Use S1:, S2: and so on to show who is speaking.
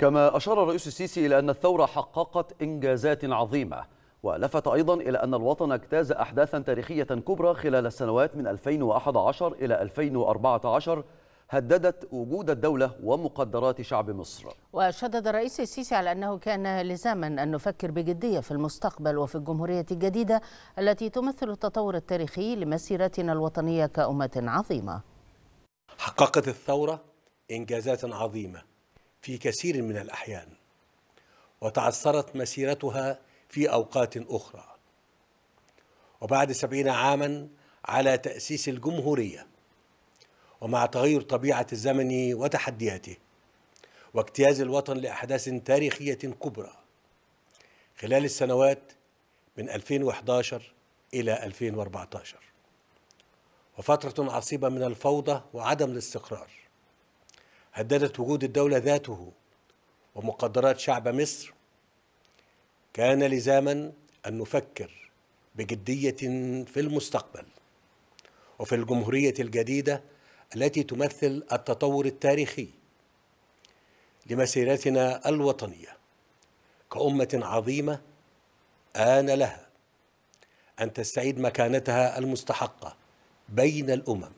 S1: كما أشار الرئيس السيسي إلى أن الثورة حققت إنجازات عظيمة ولفت أيضا إلى أن الوطن اجتاز أحداثا تاريخية كبرى خلال السنوات من 2011 إلى 2014 هددت وجود الدولة ومقدرات شعب مصر.
S2: وشدد الرئيس السيسي على أنه كان لزاما أن نفكر بجدية في المستقبل وفي الجمهورية الجديدة التي تمثل التطور التاريخي لمسيرتنا الوطنية كأمة عظيمة.
S3: حققت الثورة إنجازات عظيمة. في كثير من الأحيان وتعثرت مسيرتها في أوقات أخرى. وبعد سبعين عاما على تأسيس الجمهورية ومع تغير طبيعة الزمن وتحدياته واجتياز الوطن لأحداث تاريخية كبرى خلال السنوات من 2011 إلى 2014 وفترة عصيبة من الفوضى وعدم الاستقرار. هددت وجود الدولة ذاته ومقدرات شعب مصر. كان لزاما أن نفكر بجدية في المستقبل وفي الجمهورية الجديدة التي تمثل التطور التاريخي لمسيرتنا الوطنية كأمة عظيمة آن لها أن تستعيد مكانتها المستحقة بين الأمم.